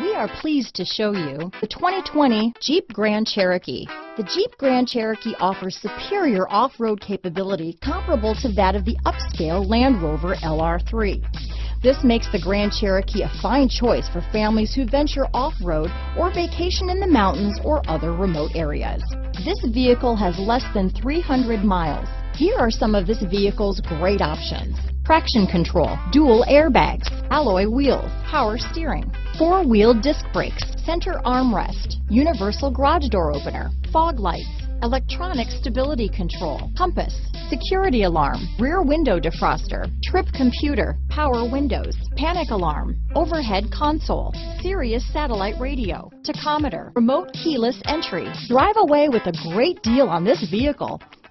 We are pleased to show you the 2020 Jeep Grand Cherokee. The Jeep Grand Cherokee offers superior off-road capability comparable to that of the upscale Land Rover LR3. This makes the Grand Cherokee a fine choice for families who venture off-road or vacation in the mountains or other remote areas. This vehicle has less than 300 miles. Here are some of this vehicle's great options. Traction control, dual airbags, alloy wheels, power steering, four-wheel disc brakes, center armrest, universal garage door opener, fog lights, electronic stability control, compass, security alarm, rear window defroster, trip computer, power windows, panic alarm, overhead console, Sirius satellite radio, tachometer, remote keyless entry. Drive away with a great deal on this vehicle.